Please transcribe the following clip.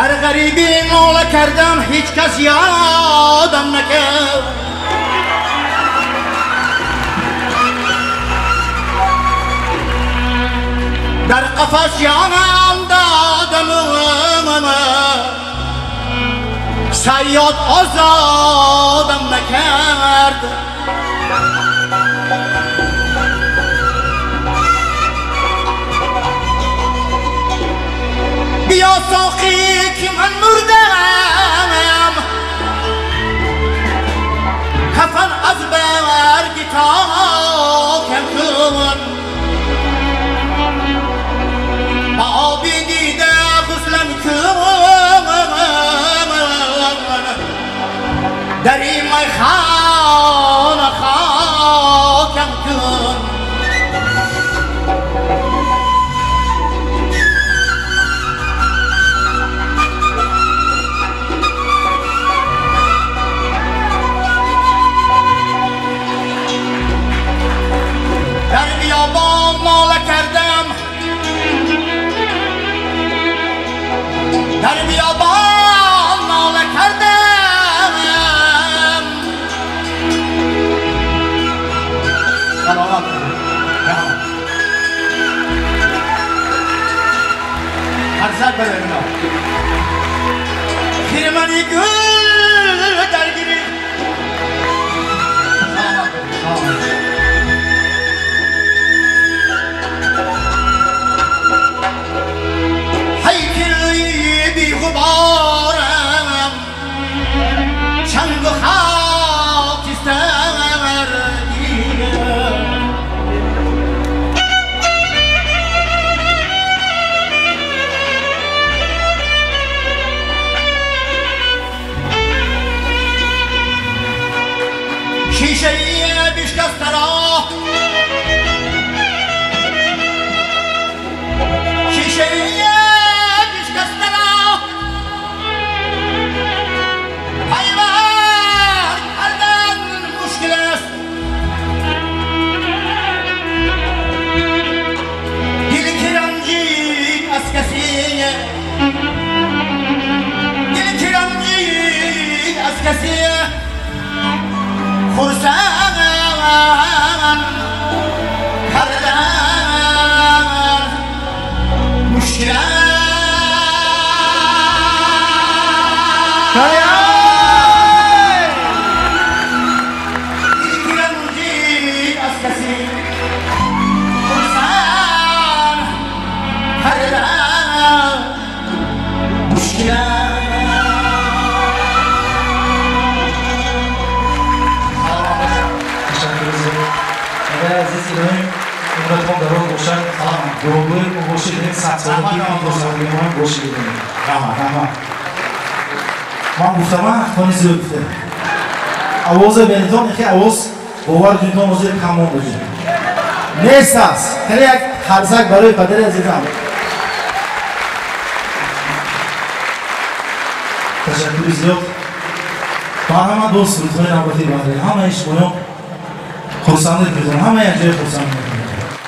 در غریبی ناله کردم هیچ کس یادم نکرد. در قفص یانم دادم سیاد آزادم نکرد. بیا ساقی که من مردم کفن از برگی تا کم کن با آبی دیده غسلم در بیابان ماله کردم سلامت هر سر بده اینا خیرمنی گل شیشه بیش کس تراخ Dua puluh mengusul ini, satu lagi mengusul ini, mengusul ini. Nama, nama. دوباره گوشی بدیم صد سالگی این دو سالگی ما گوشی بدیم رحمت من گفتم من خانی زیاد گفته آواز بینتان اخی آواز باور دویتان موزیر کمان بجید نیست است خیلی یک خرزک برای پدر عزیزم تشکر زیاد